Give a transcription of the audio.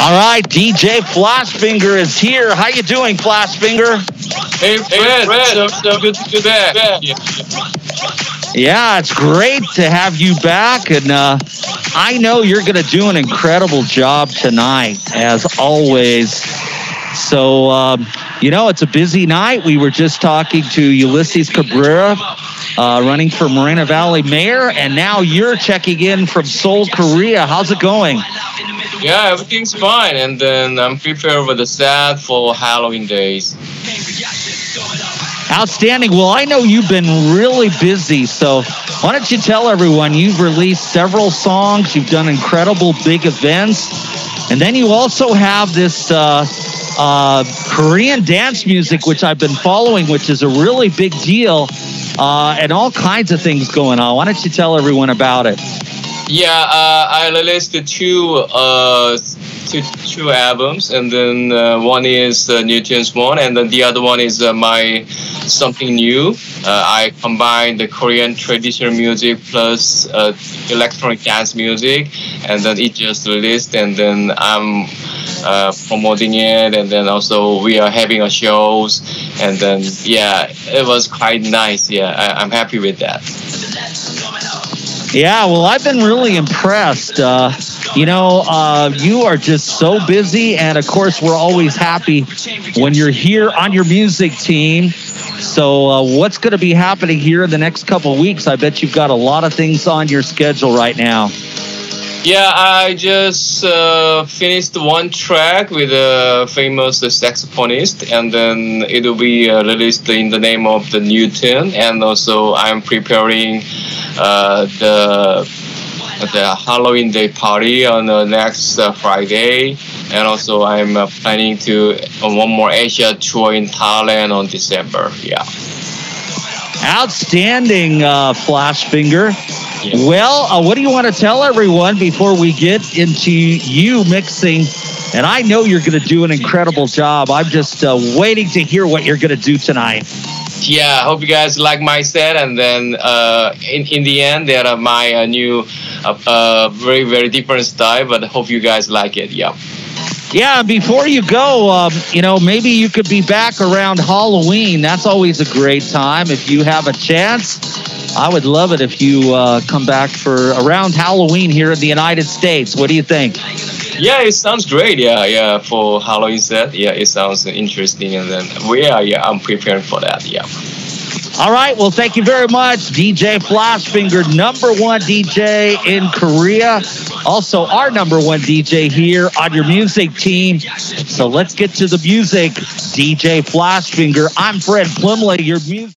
All right, DJ Flashfinger is here. How you doing, Flashfinger? Hey, Fred. Fred. So, so good to be back. Yeah. Yeah, it's great to have you back, and uh, I know you're going to do an incredible job tonight, as always. So, um, you know, it's a busy night. We were just talking to Ulises Cabrera, uh, running for Moreno Valley Mayor, and now you're checking in from Seoul, Korea. How's it going? Yeah, everything's fine, and then I'm prepared for the set for Halloween days. Outstanding. Well, I know you've been really busy, so why don't you tell everyone you've released several songs, you've done incredible big events, and then you also have this uh, uh, Korean dance music, which I've been following, which is a really big deal, uh, and all kinds of things going on. Why don't you tell everyone about it? Yeah, uh, I released two uh, two two albums, and then uh, one is uh, New one, and then the other one is uh, my something new. Uh, I combine the Korean traditional music plus uh, electronic dance music, and then it just released, and then I'm promoting it, and then also we are having a shows, and then yeah, it was quite nice. Yeah, I, I'm happy with that. Yeah, well, I've been really impressed. Uh, you know, uh, you are just so busy, and of course, we're always happy when you're here on your music team. So, uh, what's going to be happening here in the next couple weeks? I bet you've got a lot of things on your schedule right now. Yeah, I just uh, finished one track with a famous saxophonist, and then it will be uh, released in the name of the new tune. And also, I'm preparing uh, the the Halloween Day party on the next uh, Friday, and also I'm uh, planning to uh, one more Asia tour in Thailand on December. Yeah. Outstanding, uh, Flashfinger. Well, uh, what do you want to tell everyone before we get into you mixing? And I know you're going to do an incredible job. I'm just uh, waiting to hear what you're going to do tonight. Yeah, I hope you guys like my set, and then uh, in in the end, there are my uh, new, uh, uh, very very different style. But I hope you guys like it. Yeah. Yeah, and before you go, um, you know, maybe you could be back around Halloween. That's always a great time. If you have a chance, I would love it if you uh, come back for around Halloween here in the United States. What do you think? Yeah, it sounds great. Yeah, yeah, for Halloween set. Yeah, it sounds interesting, and then we are. Yeah, I'm preparing for that. Yeah. All right. Well, thank you very much, DJ Flashfinger, number one DJ in Korea. Also, our number one DJ here on your music team. So let's get to the music. DJ Flashfinger. I'm Fred Plumley, your music.